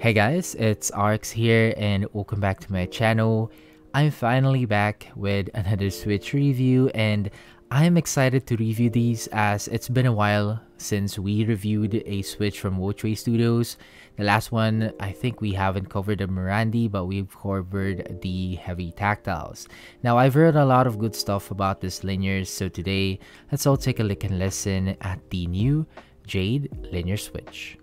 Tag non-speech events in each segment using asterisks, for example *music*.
Hey guys, it's RX here and welcome back to my channel. I'm finally back with another Switch review and I'm excited to review these as it's been a while since we reviewed a Switch from Wuque Studios. The last one, I think we haven't covered the Morandi, but we've covered the heavy tactiles. Now, I've heard a lot of good stuff about this linear, so today, let's all take a look and listen at the new Jade Linear Switch.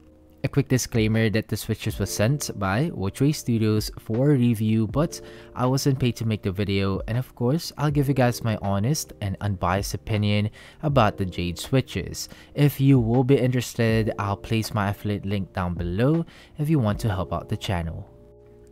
A quick disclaimer that the switches was sent by Wuque Studios for review, but I wasn't paid to make the video, and of course, I'll give you guys my honest and unbiased opinion about the Jade switches. If you will be interested, I'll place my affiliate link down below if you want to help out the channel.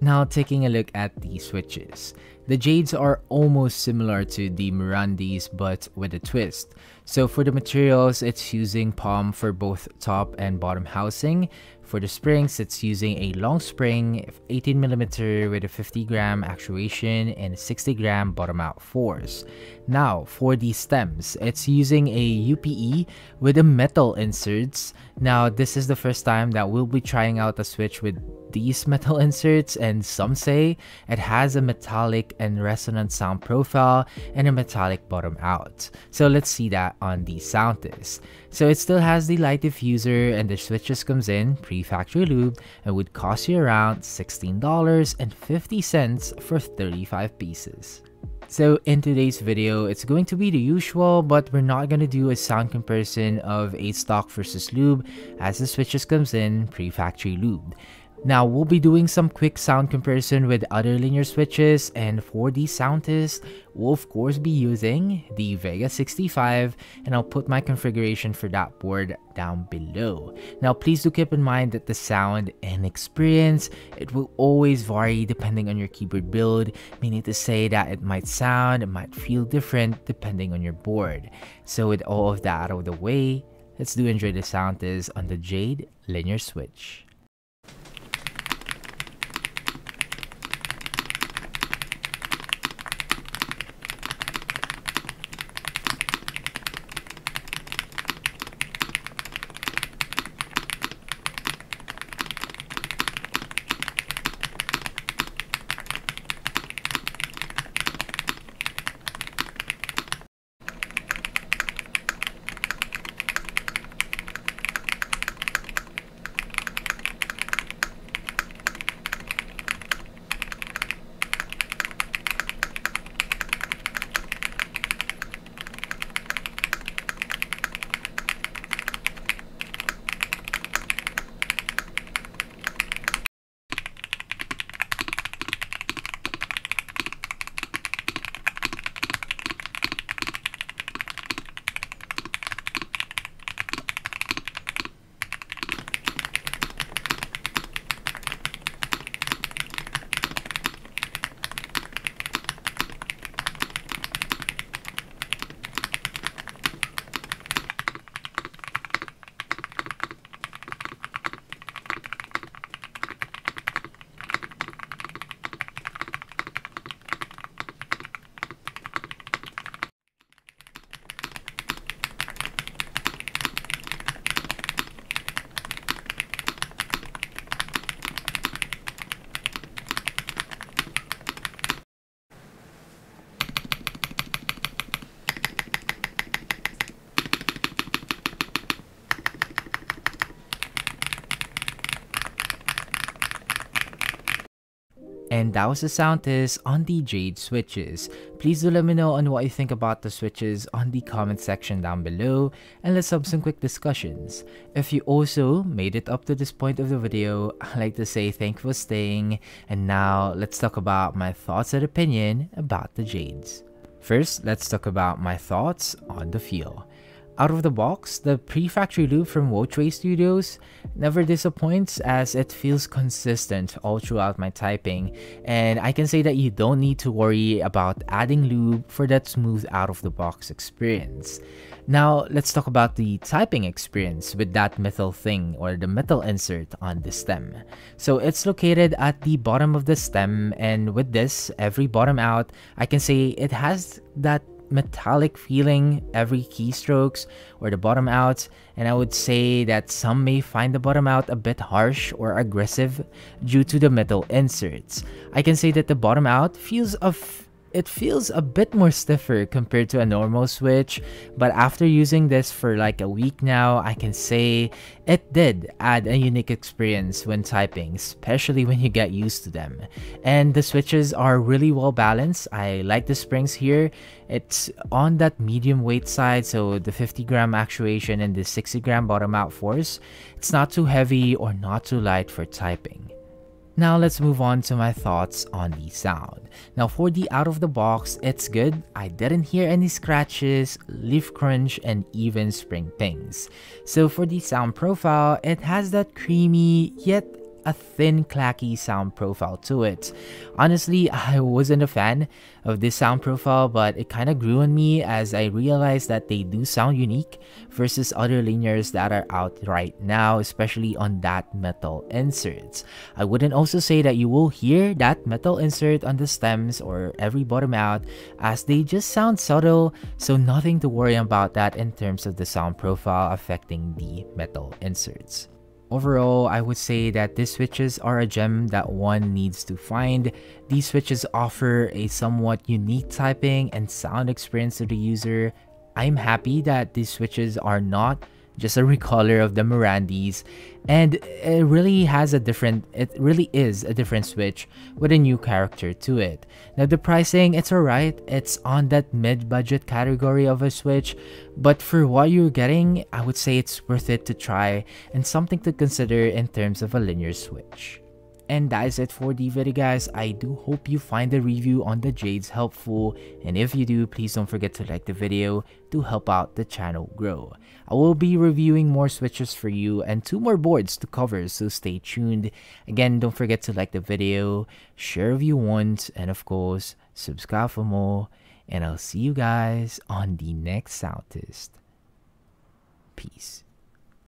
Now taking a look at the switches. The Jades are almost similar to the Morandis but with a twist. So for the materials, it's using POM for both top and bottom housing. For the springs, it's using a long spring 18mm with a 50 gram actuation and 60 gram bottom out force. Now, for the stems, it's using a UPE with a metal inserts. Now, this is the first time that we'll be trying out a switch with these *laughs* metal inserts and some say it has a metallic and resonant sound profile and a metallic bottom out. So let's see that on the sound test. So it still has the light diffuser and the switches comes in pre-factory lube and would cost you around $16.50 for 35 pieces. So in today's video, it's going to be the usual, but we're not going to do a sound comparison of a stock versus lube as the switches comes in pre-factory lube. Now we'll be doing some quick sound comparison with other linear switches and for the sound test, we'll of course be using the Vega 65 and I'll put my configuration for that board down below. Now please do keep in mind that the sound and experience, it will always vary depending on your keyboard build, meaning to say that it might sound, it might feel different depending on your board. So with all of that out of the way, let's do enjoy the sound test on the Jade linear switch. And that was the sound test on the Jade switches. Please do let me know on what you think about the switches on the comment section down below and let's have some quick discussions. If you also made it up to this point of the video, *laughs* I'd like to say thank you for staying and now let's talk about my thoughts and opinion about the Jades. First, let's talk about my thoughts on the feel. Out of the box, the pre-factory lube from Wuque Studios never disappoints as it feels consistent all throughout my typing and I can say that you don't need to worry about adding lube for that smooth out of the box experience. Now, let's talk about the typing experience with that metal thing or the metal insert on the stem. So it's located at the bottom of the stem and with this, every bottom out, I can say it has that metallic feeling every keystrokes or the bottom out and I would say that some may find the bottom out a bit harsh or aggressive due to the metal inserts. I can say that the bottom out feels of it feels a bit more stiffer compared to a normal Switch, but after using this for like a week now, I can say it did add a unique experience when typing, especially when you get used to them. And the switches are really well balanced. I like the springs here. It's on that medium weight side, so the 50 gram actuation and the 60 gram bottom out force. It's not too heavy or not too light for typing. Now let's move on to my thoughts on the sound. Now for the out of the box, it's good. I didn't hear any scratches, leaf crunch, and even spring pings. So for the sound profile, it has that creamy yet a thin clacky sound profile to it. Honestly, I wasn't a fan of this sound profile, but it kind of grew on me as I realized that they do sound unique versus other linears that are out right now, especially on that metal inserts. I wouldn't also say that you will hear that metal insert on the stems or every bottom out as they just sound subtle, so nothing to worry about that in terms of the sound profile affecting the metal inserts. Overall, I would say that these switches are a gem that one needs to find. These switches offer a somewhat unique typing and sound experience to the user. I'm happy that these switches are not just a recolor of the Morandis, and it really has a different it really is a different switch with a new character to it. Now the pricing it's alright. It's on that mid-budget category of a switch but for what you're getting i would say it's worth it to try and something to consider in terms of a linear switch and that is it for the video guys. I do hope you find the review on the Jades helpful and if you do, please don't forget to like the video to help out the channel grow. I will be reviewing more switches for you and two more boards to cover so stay tuned. Again, don't forget to like the video, share if you want, and of course, subscribe for more. And I'll see you guys on the next sound test. Peace.